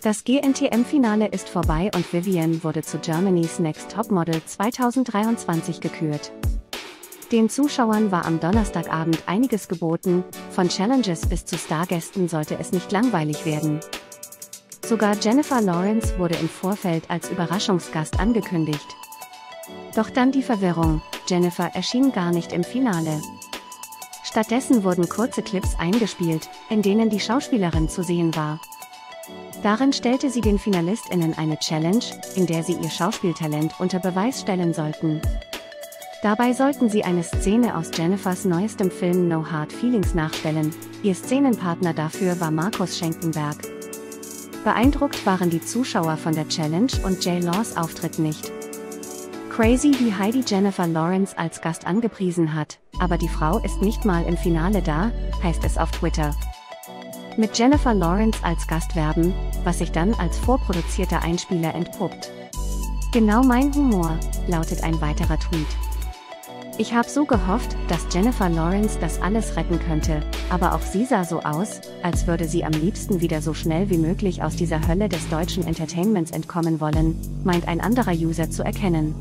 Das GNTM-Finale ist vorbei und Vivian wurde zu Germany's Next Topmodel 2023 gekürt. Den Zuschauern war am Donnerstagabend einiges geboten, von Challenges bis zu Stargästen sollte es nicht langweilig werden. Sogar Jennifer Lawrence wurde im Vorfeld als Überraschungsgast angekündigt. Doch dann die Verwirrung, Jennifer erschien gar nicht im Finale. Stattdessen wurden kurze Clips eingespielt, in denen die Schauspielerin zu sehen war. Darin stellte sie den FinalistInnen eine Challenge, in der sie ihr Schauspieltalent unter Beweis stellen sollten. Dabei sollten sie eine Szene aus Jennifers neuestem Film No Hard Feelings nachstellen. Ihr Szenenpartner dafür war Markus Schenkenberg. Beeindruckt waren die Zuschauer von der Challenge und J. Laws Auftritt nicht. Crazy wie Heidi Jennifer Lawrence als Gast angepriesen hat, aber die Frau ist nicht mal im Finale da, heißt es auf Twitter mit Jennifer Lawrence als Gast werben, was sich dann als vorproduzierter Einspieler entpuppt. Genau mein Humor, lautet ein weiterer Tweet. Ich habe so gehofft, dass Jennifer Lawrence das alles retten könnte, aber auch sie sah so aus, als würde sie am liebsten wieder so schnell wie möglich aus dieser Hölle des deutschen Entertainments entkommen wollen, meint ein anderer User zu erkennen.